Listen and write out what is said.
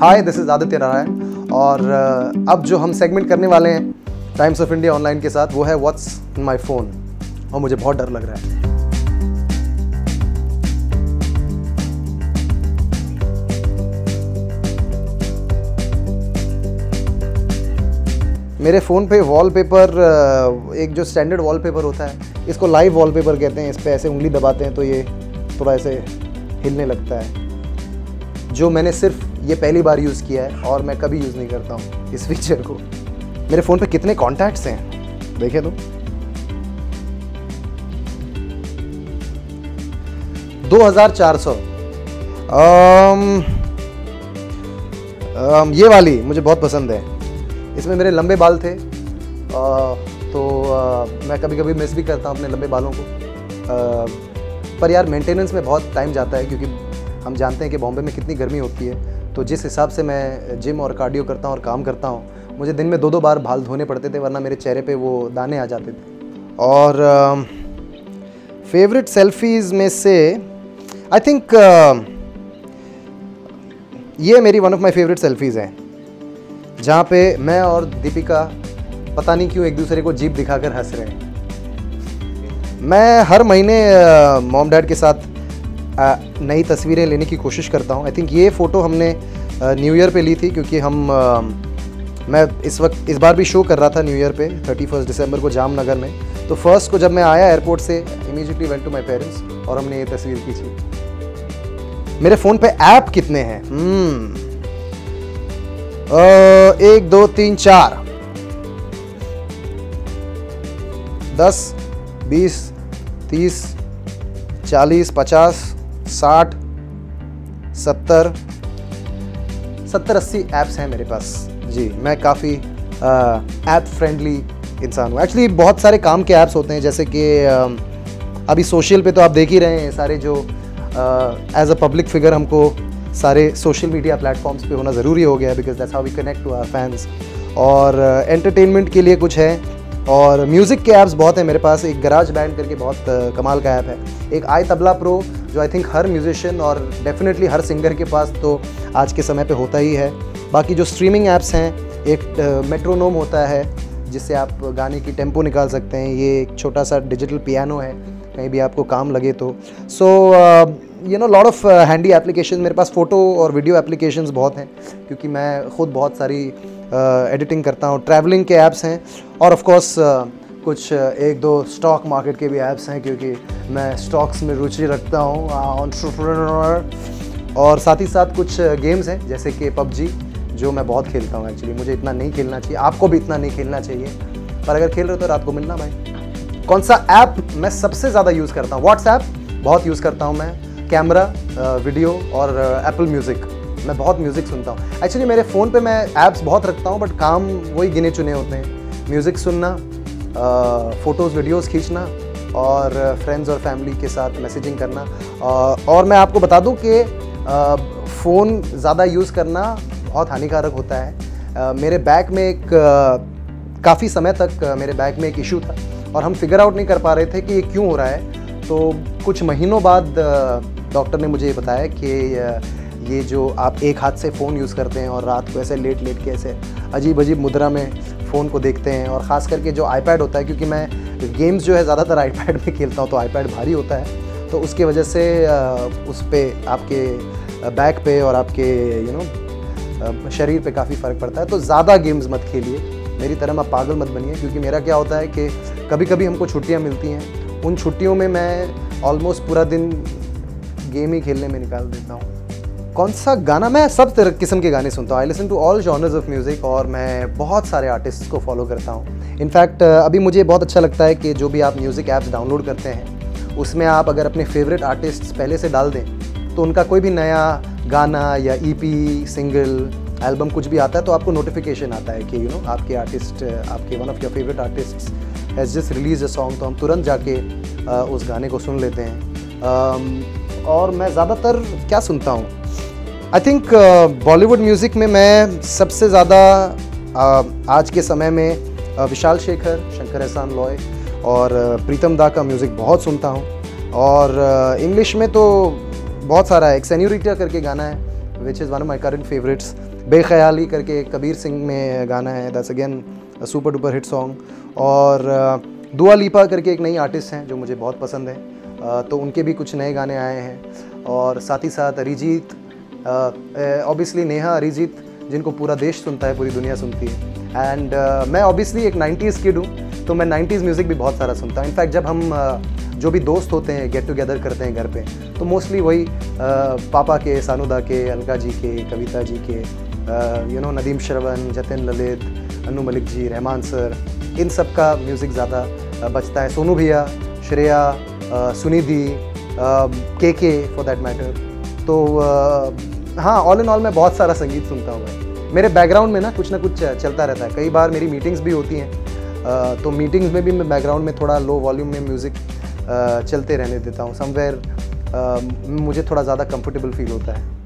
Hi this is Aditya Narayan और uh, अब जो हम सेगमेंट करने वाले हैं टाइम्स ऑफ़ इंडिया ऑनलाइन के साथ वो है व्हाट्स इन माय फ़ोन और मुझे बहुत डर लग रहा है। मेरे फ़ोन पे वॉलपेपर एक जो स्टैंडर्ड वॉलपेपर होता है इसको लाइव वॉलपेपर कहते हैं इस पर ऐसे उंगली दबाते हैं तो ये थोड़ा ऐसे हिलने लगता है। जो मैंने सिर्फ़ ये पहली बार यूज़ किया है और मैं कभी यूज़ नहीं करता हूँ इस फीचर को। मेरे फ़ोन पे कितने कॉन्टैक्ट्स हैं? देखे तो। दो हज़ार चार सौ। ये वाली मुझे बहुत पसंद है। इसमें मेरे लंबे बाल थे। आ, तो आ, मैं कभी कभी मिस भी करता हूँ अपने लंबे बालों को। आ, पर यार मेंटेनेंस में बहुत टाइम जाता है क्योंकि हम जानते हैं कि बॉम्बे में कितनी गर्मी होती है। तो जिस हिसाब से मैं जिम और कार्डियो करता हूँ और काम करता हूँ, मुझे दिन में दो दो बार बाल धोने पड़ते थे, वरना मेरे चेहरे पे वो दाने आ जाते थे। और फेवरेट सेल्फीज़ में से आई थिंक ये मेरी one of my favourite selfies हैं, जहाँ पे मैं और दीपिका पता नहीं क्यों एक दूसरे को जीप दिखाकर हंस रहे हैं। मैं हर महीने मॉम डैड के साथ नई तस्वीरें लेने की कोशिश करता हूँ। आई थिंक ये फ़ोटो हमने न्यू ईयर पे ली थी क्योंकि हम मैं इस वक्त, इस बार भी शो कर रहा था न्यू ईयर पे थर्टी फ़र्स्ट दिसंबर को जामनगर में। तो फ़र्स्ट को जब मैं आया एयरपोर्ट से immediately went to my parents और हमने ये तस्वीर खींची। मेरे फ़ोन पे ऐप कितने हैं? hmm. एक, दो, तीन, चार। दस, बीस, तीस, चालीस, पचास साठ सत्तर सत्तर अस्सी ऐप्स हैं मेरे पास। जी मैं काफ़ी ऐप फ्रेंडली इंसान हूँ। एक्चुअली बहुत सारे काम के ऐप्स होते हैं जैसे कि अभी सोशल पे तो आप देख ही रहे हैं सारे जो एज अ पब्लिक फिगर हमको सारे सोशल मीडिया प्लेटफॉर्म्स पे होना ज़रूरी हो गया because that's how we connect to our fans और एंटरटेनमेंट uh, के लिए कुछ है और म्यूज़िक के ऐप्स बहुत हैं मेरे पास। एक गराज बैंड करके बहुत कमाल का ऐप है। एक आई तबला प्रो जो आई थिंक हर म्यूजिशियन और डेफिनेटली हर सिंगर के पास तो आज के समय पे होता ही है। बाकी जो स्ट्रीमिंग ऐप्स हैं, एक मेट्रोनोम होता है, जिससे आप गाने की टेंपो निकाल सकते हैं। ये एक छोटा सा डिजिटल पियानो है। कहीं भी आपको काम लगे तो। So you know lot of handy application मेरे पास फ़ोटो और वीडियो एप्लीकेशन बहुत हैं क्योंकि मैं ख़ुद बहुत सारी एडिटिंग uh, करता हूँ। ट्रैवलिंग के ऐप्स हैं और ऑफ़ कोर्स uh, कुछ uh, एक दो स्टॉक मार्केट के भी ऐप्स हैं क्योंकि मैं स्टॉक्स में रुचि रखता हूँ और साथ ही साथ कुछ गेम्स हैं जैसे कि पबजी जो मैं बहुत खेलता हूँ एक्चुअली मुझे इतना नहीं खेलना चाहिए आपको भी इतना नहीं खेलना चाहिए पर अगर खेल रहे हो तो रात को मिलना भाई। कौन सा ऐप मैं सबसे ज़्यादा यूज़ करता हूँ? व्हाट्सएप बहुत यूज़ करता हूँ मैं। कैमरा वीडियो और एप्पल म्यूज़िक मैं बहुत म्यूज़िक सुनता हूँ। एक्चुअली मेरे फ़ोन पे मैं ऐप्स बहुत रखता हूँ बट काम वही गिने चुने होते हैं। म्यूज़िक सुनना फ़ोटोज़ वीडियोज़ खींचना और फ्रेंड्स और फैमिली के साथ मैसेजिंग करना। और मैं आपको बता दूँ कि फ़ोन ज़्यादा यूज़ करना बहुत हानिकारक होता है। मेरे बैग में एक काफ़ी समय तक मेरे बैग में एक इशू था और हम फिगर आउट नहीं कर पा रहे थे कि ये क्यों हो रहा है। तो कुछ महीनों बाद डॉक्टर ने मुझे ये बताया कि ये जो आप एक हाथ से फ़ोन यूज़ करते हैं और रात को ऐसे लेट लेट के ऐसे अजीब अजीब मुद्रा में फ़ोन को देखते हैं और ख़ास करके जो आईपैड होता है, क्योंकि मैं गेम्स जो है ज़्यादातर आईपैड में खेलता हूँ तो आईपैड भारी होता है। तो उसके वजह से उस पर आपके बैक पे और आपके यू नो शरीर पे काफ़ी फ़र्क पड़ता है। तो ज़्यादा गेम्स मत खेलिए। मेरी तरह मैं पागल मत बनिए, क्योंकि मेरा क्या होता है कि कभी कभी हमको छुट्टियाँ मिलती हैं। उन छुट्टियों में मैं ऑलमोस्ट पूरा दिन गेम ही खेलने में निकाल देता हूँ। कौन सा गाना? मैं सब तरह किस्म के गाने सुनता हूँ। I listen to all genres of music और मैं बहुत सारे आर्टिस्ट को फॉलो करता हूँ। इनफैक्ट अभी मुझे बहुत अच्छा लगता है कि जो भी आप म्यूज़िक ऐप्स डाउनलोड करते हैं, उसमें आप अगर अपने फेवरेट आर्टिस्ट पहले से डाल दें तो उनका कोई भी नया गाना या ईपी सिंगल एल्बम कुछ भी आता है तो आपको नोटिफिकेशन आता है कि यू you नो know, आपके आर्टिस्ट आपके one of your favourite artist has just release a song तो हम तुरंत जाके उस गाने को सुन लेते हैं। और मैं ज़्यादातर क्या सुनता हूँ? आई थिंक बॉलीवुड म्यूज़िक में मैं सबसे ज़्यादा आज के समय में विशाल शेखर शंकर एहसान लॉय और प्रीतम दा का म्यूज़िक बहुत सुनता हूँ। और इंग्लिश में तो बहुत सारा है। एक सेन्यूरिटा करके गाना है which is one of my current favourites Bekhayali करके कबीर सिंह में गाना है that's again super duper hit song और दुआ लीपा करके एक नई आर्टिस्ट हैं जो मुझे बहुत पसंद है। Uh, तो उनके भी कुछ नए गाने आए हैं। और साथ ही साथ अरिजीत ऑब्वियसली नेहा अरिजीत जिनको पूरा देश सुनता है पूरी दुनिया सुनती है। एंड uh, मैं ऑब्वियसली एक 90s किड हूँ तो मैं 90s म्यूज़िक भी बहुत सारा सुनता हूँ। इनफैक्ट जब हम uh, जो भी दोस्त होते हैं गेट टुगेदर करते हैं घर पे तो मोस्टली वही uh, पापा के सानुदा के अलका जी के कविता जी के you know Nadeem Shravan Jatin Lalit Anu Malik ji Rahman sir इन सब का म्यूज़िक ज़्यादा uh, बचता है। सोनू भैया Shreya uh, Sunidhi KK for that matter तो uh, हाँ ऑल इन ऑल मैं बहुत सारा संगीत सुनता हूँ भाई। मेरे बैकग्राउंड में ना कुछ ना कुछ चलता रहता है। कई बार मेरी मीटिंग्स भी होती हैं। तो मीटिंग्स में भी मैं बैकग्राउंड में थोड़ा लो वॉल्यूम में म्यूज़िक चलते रहने देता हूँ। समवेयर मुझे थोड़ा ज़्यादा कंफर्टेबल फील होता है।